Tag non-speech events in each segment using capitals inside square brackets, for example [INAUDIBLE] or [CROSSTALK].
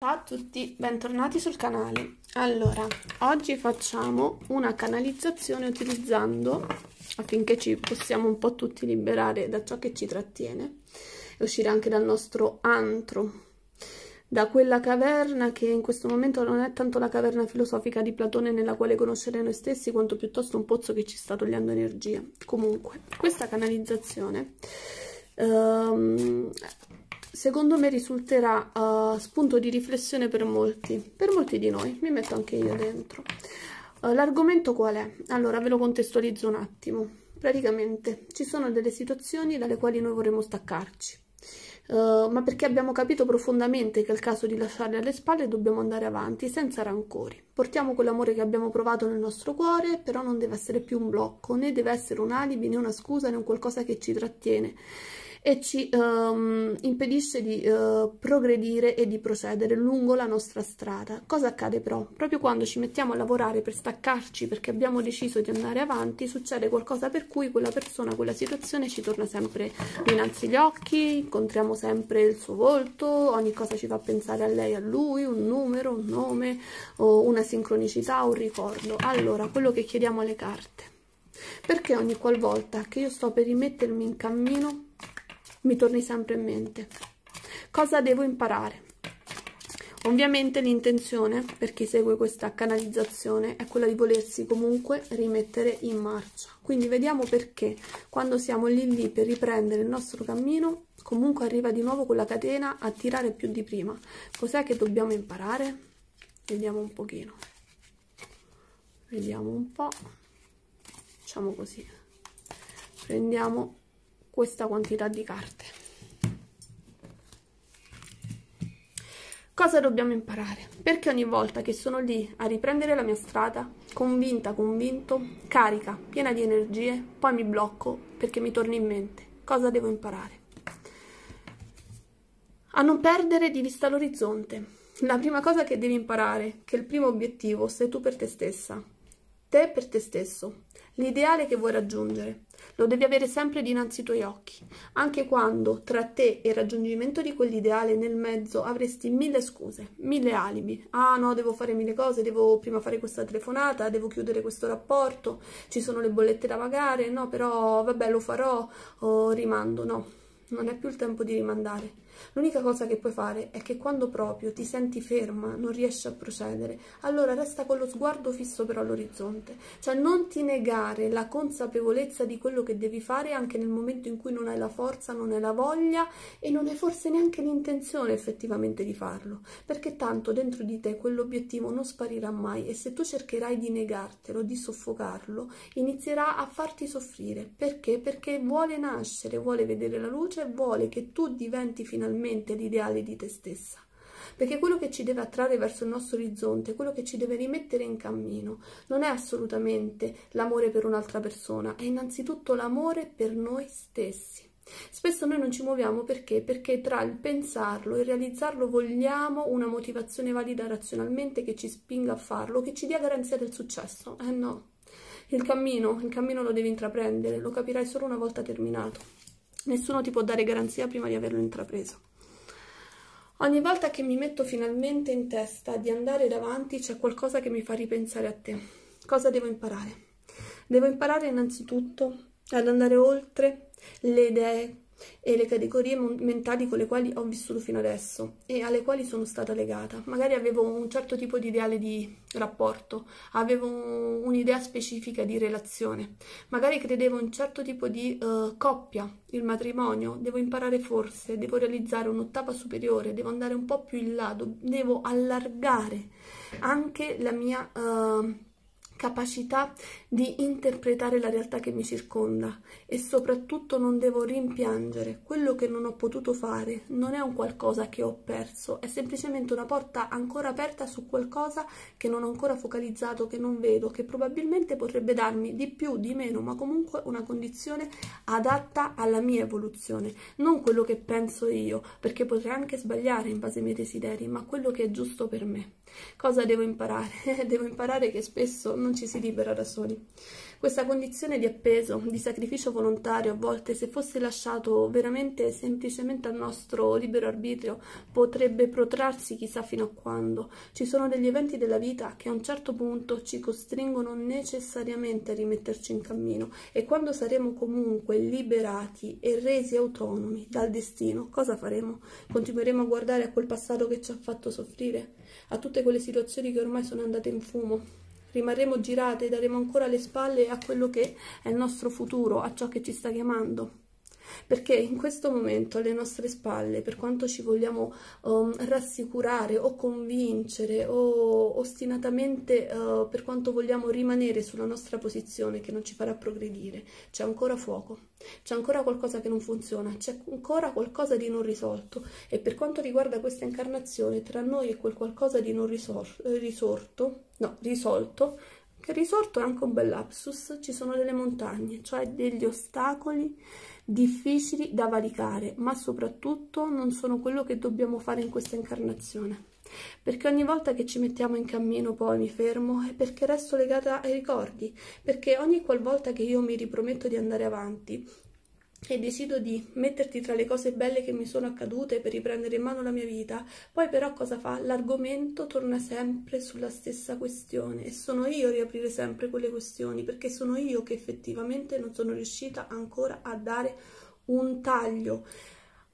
Ciao a tutti, bentornati sul canale. Allora, oggi facciamo una canalizzazione utilizzando, affinché ci possiamo un po' tutti liberare da ciò che ci trattiene e uscire anche dal nostro antro, da quella caverna che in questo momento non è tanto la caverna filosofica di Platone nella quale conoscere noi stessi, quanto piuttosto un pozzo che ci sta togliendo energia. Comunque, questa canalizzazione... Um, secondo me risulterà uh, spunto di riflessione per molti, per molti di noi, mi metto anche io dentro. Uh, l'argomento qual è? Allora ve lo contestualizzo un attimo. Praticamente ci sono delle situazioni dalle quali noi vorremmo staccarci, uh, ma perché abbiamo capito profondamente che è il caso di lasciarle alle spalle dobbiamo andare avanti senza rancori. Portiamo quell'amore che abbiamo provato nel nostro cuore, però non deve essere più un blocco, né deve essere un alibi, né una scusa, né un qualcosa che ci trattiene e ci um, impedisce di uh, progredire e di procedere lungo la nostra strada. Cosa accade però? Proprio quando ci mettiamo a lavorare per staccarci perché abbiamo deciso di andare avanti, succede qualcosa per cui quella persona, quella situazione ci torna sempre dinanzi agli occhi, incontriamo sempre il suo volto, ogni cosa ci fa pensare a lei, a lui, un numero, un nome, o una sincronicità, un ricordo. Allora, quello che chiediamo alle carte. Perché ogni qualvolta che io sto per rimettermi in cammino mi torni sempre in mente. Cosa devo imparare? Ovviamente l'intenzione per chi segue questa canalizzazione è quella di volersi comunque rimettere in marcia. Quindi vediamo perché quando siamo lì lì per riprendere il nostro cammino, comunque arriva di nuovo quella catena a tirare più di prima. Cos'è che dobbiamo imparare? Vediamo un pochino. Vediamo un po'. Facciamo così. Prendiamo questa quantità di carte. Cosa dobbiamo imparare? Perché ogni volta che sono lì a riprendere la mia strada, convinta, convinto, carica, piena di energie, poi mi blocco perché mi torna in mente. Cosa devo imparare? A non perdere di vista l'orizzonte. La prima cosa che devi imparare, che il primo obiettivo sei tu per te stessa, te per te stesso, l'ideale che vuoi raggiungere. Lo devi avere sempre dinanzi ai tuoi occhi, anche quando tra te e il raggiungimento di quell'ideale nel mezzo avresti mille scuse, mille alibi. Ah no, devo fare mille cose, devo prima fare questa telefonata, devo chiudere questo rapporto, ci sono le bollette da pagare, no, però vabbè lo farò, o rimando, no, non è più il tempo di rimandare. L'unica cosa che puoi fare è che quando proprio ti senti ferma, non riesci a procedere, allora resta con lo sguardo fisso però all'orizzonte. Cioè non ti negare la consapevolezza di quello che devi fare anche nel momento in cui non hai la forza, non hai la voglia e non hai forse neanche l'intenzione effettivamente di farlo. Perché tanto dentro di te quell'obiettivo non sparirà mai e se tu cercherai di negartelo, di soffocarlo, inizierà a farti soffrire. Perché? Perché vuole nascere, vuole vedere la luce, vuole che tu diventi finalmente finalmente l'ideale di te stessa. Perché quello che ci deve attrarre verso il nostro orizzonte, quello che ci deve rimettere in cammino, non è assolutamente l'amore per un'altra persona, è innanzitutto l'amore per noi stessi. Spesso noi non ci muoviamo perché? Perché tra il pensarlo e il realizzarlo vogliamo una motivazione valida razionalmente che ci spinga a farlo, che ci dia garanzia del successo. Eh no, il cammino, il cammino lo devi intraprendere, lo capirai solo una volta terminato. Nessuno ti può dare garanzia prima di averlo intrapreso. Ogni volta che mi metto finalmente in testa di andare davanti c'è qualcosa che mi fa ripensare a te. Cosa devo imparare? Devo imparare innanzitutto ad andare oltre le idee e le categorie mentali con le quali ho vissuto fino adesso e alle quali sono stata legata. Magari avevo un certo tipo di ideale di rapporto, avevo un'idea specifica di relazione, magari credevo un certo tipo di uh, coppia, il matrimonio, devo imparare forse, devo realizzare un'ottava superiore, devo andare un po' più in là, devo allargare anche la mia... Uh, capacità di interpretare la realtà che mi circonda e soprattutto non devo rimpiangere quello che non ho potuto fare, non è un qualcosa che ho perso, è semplicemente una porta ancora aperta su qualcosa che non ho ancora focalizzato, che non vedo, che probabilmente potrebbe darmi di più, di meno, ma comunque una condizione adatta alla mia evoluzione, non quello che penso io, perché potrei anche sbagliare in base ai miei desideri, ma quello che è giusto per me. Cosa devo imparare? [LAUGHS] devo imparare che spesso non ci si libera da soli. Questa condizione di appeso, di sacrificio volontario, a volte se fosse lasciato veramente semplicemente al nostro libero arbitrio, potrebbe protrarsi chissà fino a quando. Ci sono degli eventi della vita che a un certo punto ci costringono necessariamente a rimetterci in cammino e quando saremo comunque liberati e resi autonomi dal destino, cosa faremo? Continueremo a guardare a quel passato che ci ha fatto soffrire, a tutte quelle situazioni che ormai sono andate in fumo rimarremo girate e daremo ancora le spalle a quello che è il nostro futuro, a ciò che ci sta chiamando. Perché in questo momento alle nostre spalle, per quanto ci vogliamo um, rassicurare o convincere o ostinatamente uh, per quanto vogliamo rimanere sulla nostra posizione che non ci farà progredire, c'è ancora fuoco, c'è ancora qualcosa che non funziona, c'è ancora qualcosa di non risolto e per quanto riguarda questa incarnazione tra noi e quel qualcosa di non risor- risorto, no, risolto, che risorto è anche un bel lapsus, ci sono delle montagne, cioè degli ostacoli difficili da valicare, ma soprattutto non sono quello che dobbiamo fare in questa incarnazione. Perché ogni volta che ci mettiamo in cammino poi mi fermo è perché resto legata ai ricordi, perché ogni qualvolta che io mi riprometto di andare avanti, e decido di metterti tra le cose belle che mi sono accadute per riprendere in mano la mia vita, poi però cosa fa? L'argomento torna sempre sulla stessa questione e sono io a riaprire sempre quelle questioni perché sono io che effettivamente non sono riuscita ancora a dare un taglio.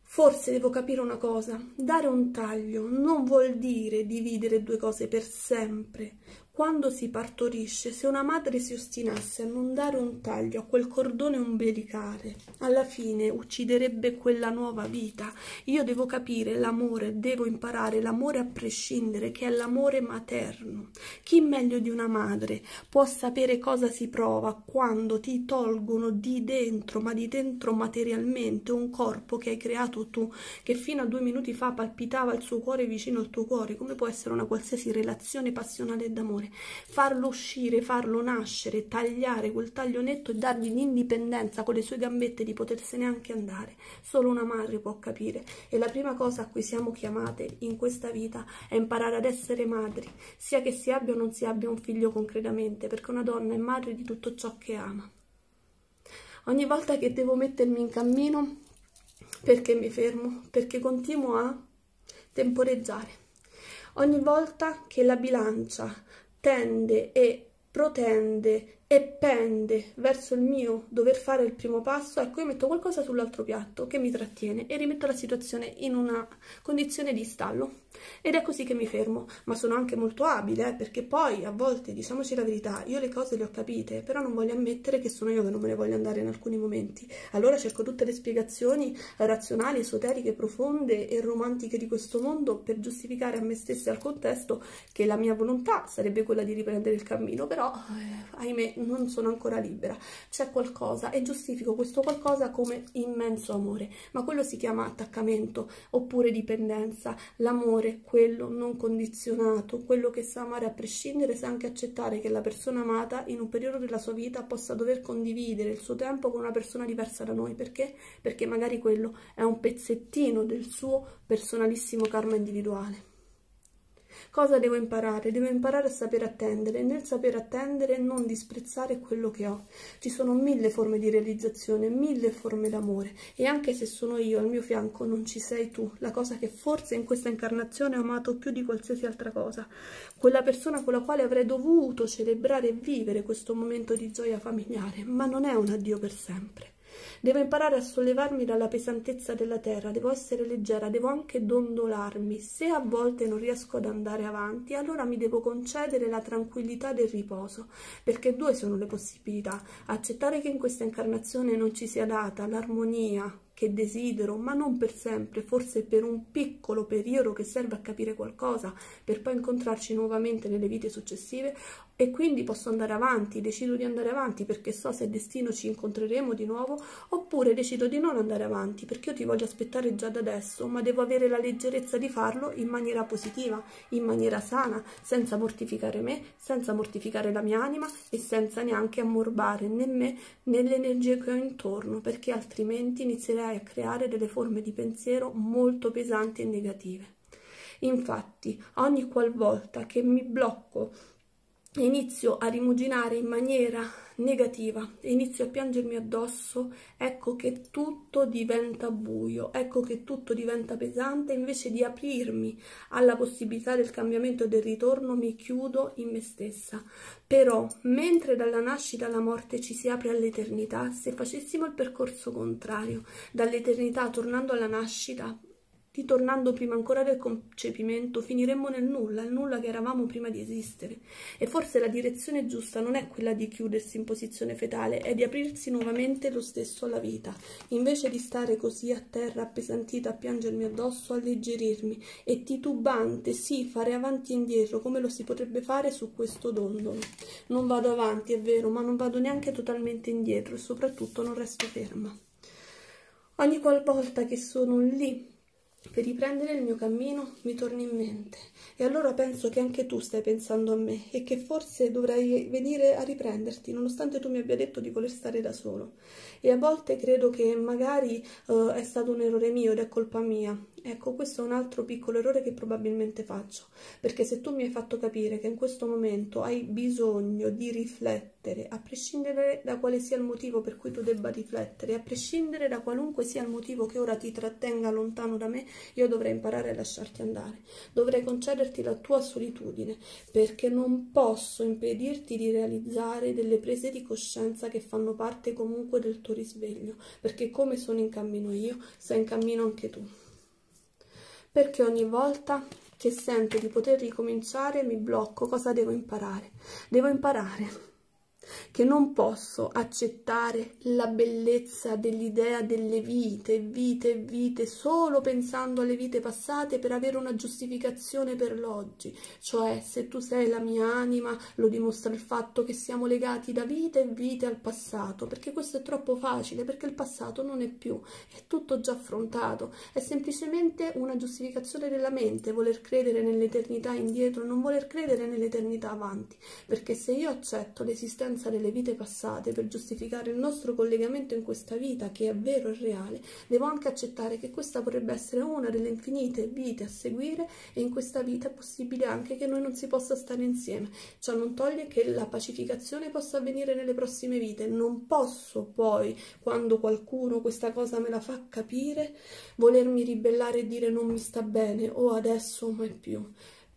Forse devo capire una cosa, dare un taglio non vuol dire dividere due cose per sempre, quando si partorisce, se una madre si ostinasse a non dare un taglio a quel cordone umbilicale, alla fine ucciderebbe quella nuova vita. Io devo capire l'amore, devo imparare l'amore a prescindere, che è l'amore materno. Chi meglio di una madre può sapere cosa si prova quando ti tolgono di dentro, ma di dentro materialmente, un corpo che hai creato tu, che fino a due minuti fa palpitava il suo cuore vicino al tuo cuore, come può essere una qualsiasi relazione passionale d'amore amore, farlo uscire, farlo nascere, tagliare quel taglio netto e dargli l'indipendenza con le sue gambette di potersene anche andare. Solo una madre può capire e la prima cosa a cui siamo chiamate in questa vita è imparare ad essere madri, sia che si abbia o non si abbia un figlio concretamente, perché una donna è madre di tutto ciò che ama. Ogni volta che devo mettermi in cammino, perché mi fermo? Perché continuo a temporeggiare. Ogni volta che la bilancia tende e protende e pende verso il mio dover fare il primo passo, ecco io metto qualcosa sull'altro piatto che mi trattiene e rimetto la situazione in una condizione di stallo. Ed è così che mi fermo, ma sono anche molto abile eh, perché poi a volte, diciamoci la verità, io le cose le ho capite, però non voglio ammettere che sono io che non me ne voglio andare in alcuni momenti, allora cerco tutte le spiegazioni razionali, esoteriche, profonde e romantiche di questo mondo per giustificare a me stessa e al contesto che la mia volontà sarebbe quella di riprendere il cammino, però eh, ahimè non sono ancora libera, c'è qualcosa e giustifico questo qualcosa come immenso amore, ma quello si chiama attaccamento oppure dipendenza, l'amore, quello non condizionato, quello che sa amare a prescindere, sa anche accettare che la persona amata in un periodo della sua vita possa dover condividere il suo tempo con una persona diversa da noi, perché? Perché magari quello è un pezzettino del suo personalissimo karma individuale. Cosa devo imparare? Devo imparare a sapere attendere e nel saper attendere non disprezzare quello che ho. Ci sono mille forme di realizzazione, mille forme d'amore e anche se sono io al mio fianco non ci sei tu, la cosa che forse in questa incarnazione ho amato più di qualsiasi altra cosa, quella persona con la quale avrei dovuto celebrare e vivere questo momento di gioia familiare, ma non è un addio per sempre. Devo imparare a sollevarmi dalla pesantezza della terra, devo essere leggera, devo anche dondolarmi. Se a volte non riesco ad andare avanti, allora mi devo concedere la tranquillità del riposo, perché due sono le possibilità. Accettare che in questa incarnazione non ci sia data l'armonia che desidero, ma non per sempre, forse per un piccolo periodo che serve a capire qualcosa, per poi incontrarci nuovamente nelle vite successive, e quindi posso andare avanti, decido di andare avanti perché so se destino ci incontreremo di nuovo, oppure decido di non andare avanti perché io ti voglio aspettare già da adesso, ma devo avere la leggerezza di farlo in maniera positiva, in maniera sana, senza mortificare me, senza mortificare la mia anima e senza neanche ammorbare né me né le energie che ho intorno, perché altrimenti inizierei a creare delle forme di pensiero molto pesanti e negative. Infatti, ogni qualvolta che mi blocco e inizio a rimuginare in maniera negativa. E inizio a piangermi addosso, ecco che tutto diventa buio, ecco che tutto diventa pesante, invece di aprirmi alla possibilità del cambiamento e del ritorno, mi chiudo in me stessa. Però, mentre dalla nascita alla morte ci si apre all'eternità, se facessimo il percorso contrario, dall'eternità tornando alla nascita, Ritornando prima ancora del concepimento, finiremmo nel nulla, il nulla che eravamo prima di esistere. E forse la direzione giusta non è quella di chiudersi in posizione fetale, è di aprirsi nuovamente lo stesso alla vita. Invece di stare così a terra, appesantita, a piangermi addosso, alleggerirmi e titubante, sì, fare avanti e indietro, come lo si potrebbe fare su questo dondolo. Non vado avanti, è vero, ma non vado neanche totalmente indietro e soprattutto non resto ferma. Ogni qualvolta che sono lì per riprendere il mio cammino mi torna in mente. E allora penso che anche tu stai pensando a me e che forse dovrei venire a riprenderti nonostante tu mi abbia detto di voler stare da solo. E a volte credo che magari uh, è stato un errore mio ed è colpa mia Ecco, questo è un altro piccolo errore che probabilmente faccio, perché se tu mi hai fatto capire che in questo momento hai bisogno di riflettere, a prescindere da quale sia il motivo per cui tu debba riflettere, a prescindere da qualunque sia il motivo che ora ti trattenga lontano da me, io dovrei imparare a lasciarti andare, dovrei concederti la tua solitudine, perché non posso impedirti di realizzare delle prese di coscienza che fanno parte comunque del tuo risveglio, perché come sono in cammino io, sei in cammino anche tu perché ogni volta che sento di poter ricominciare mi blocco. Cosa devo imparare? Devo imparare che non posso accettare la bellezza dell'idea delle vite, vite vite, solo pensando alle vite passate per avere una giustificazione per l'oggi. Cioè, se tu sei la mia anima, lo dimostra il fatto che siamo legati da vite e vite al passato, perché questo è troppo facile, perché il passato non è più, è tutto già affrontato, è semplicemente una giustificazione della mente, voler credere nell'eternità indietro, non voler credere nell'eternità avanti, perché se io accetto l'esistenza l'esperienza delle vite passate per giustificare il nostro collegamento in questa vita che è vero e reale, devo anche accettare che questa potrebbe essere una delle infinite vite a seguire e in questa vita è possibile anche che noi non si possa stare insieme. Ciò non toglie che la pacificazione possa avvenire nelle prossime vite. Non posso poi, quando qualcuno questa cosa me la fa capire, volermi ribellare e dire non mi sta bene o adesso mai più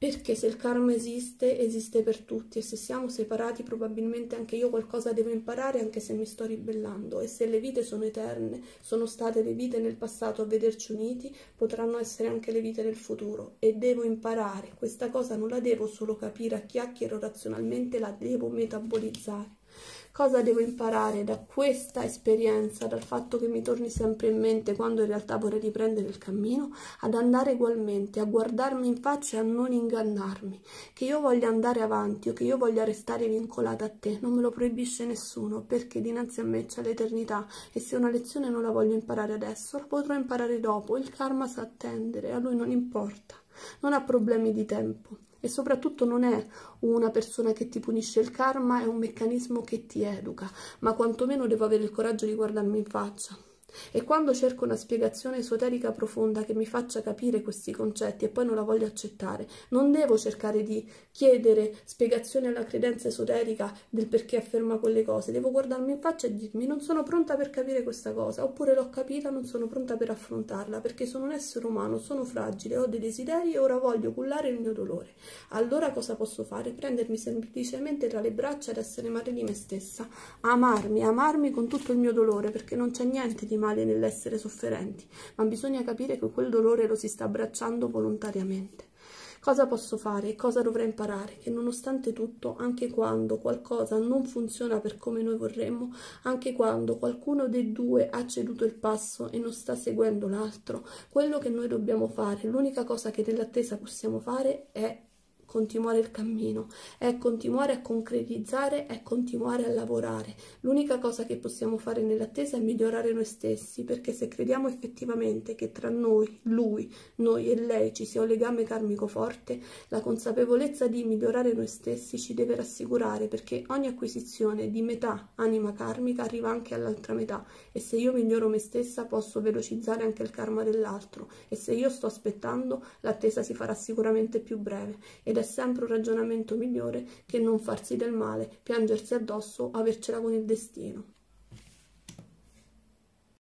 perché se il karma esiste, esiste per tutti e se siamo separati probabilmente anche io qualcosa devo imparare anche se mi sto ribellando. E se le vite sono eterne, sono state le vite nel passato a vederci uniti, potranno essere anche le vite nel futuro. E devo imparare, questa cosa non la devo solo capire a chiacchiere o razionalmente, la devo metabolizzare. Cosa devo imparare da questa esperienza, dal fatto che mi torni sempre in mente quando in realtà vorrei riprendere il cammino, ad andare ugualmente, a guardarmi in faccia e a non ingannarmi. Che io voglia andare avanti o che io voglia restare vincolata a te, non me lo proibisce nessuno, perché dinanzi a me c'è l'eternità e se una lezione non la voglio imparare adesso, la potrò imparare dopo. Il karma sa attendere, a lui non importa, non ha problemi di tempo e soprattutto non è una persona che ti punisce il karma, è un meccanismo che ti educa, ma quantomeno devo avere il coraggio di guardarmi in faccia. E quando cerco una spiegazione esoterica profonda che mi faccia capire questi concetti e poi non la voglio accettare, non devo cercare di chiedere spiegazioni alla credenza esoterica del perché afferma quelle cose, devo guardarmi in faccia e dirmi non sono pronta per capire questa cosa, oppure l'ho capita, non sono pronta per affrontarla, perché sono un essere umano, sono fragile, ho dei desideri e ora voglio cullare il mio dolore. Allora cosa posso fare? Prendermi semplicemente tra le braccia ed essere madre di me stessa, amarmi, amarmi con tutto il mio dolore, perché non c'è niente di male nell'essere sofferenti, ma bisogna capire che quel dolore lo si sta abbracciando volontariamente. Cosa posso fare e cosa dovrei imparare? Che nonostante tutto, anche quando qualcosa non funziona per come noi vorremmo, anche quando qualcuno dei due ha ceduto il passo e non sta seguendo l'altro, quello che noi dobbiamo fare, l'unica cosa che nell'attesa possiamo fare è continuare il cammino, è continuare a concretizzare, è continuare a lavorare. L'unica cosa che possiamo fare nell'attesa è migliorare noi stessi, perché se crediamo effettivamente che tra noi, lui, noi e lei ci sia un legame karmico forte, la consapevolezza di migliorare noi stessi ci deve rassicurare, perché ogni acquisizione di metà anima karmica arriva anche all'altra metà. E se io miglioro me stessa posso velocizzare anche il karma dell'altro. E se io sto aspettando l'attesa si farà sicuramente più breve. Ed è sempre un ragionamento migliore che non farsi del male, piangersi addosso, avercela con il destino.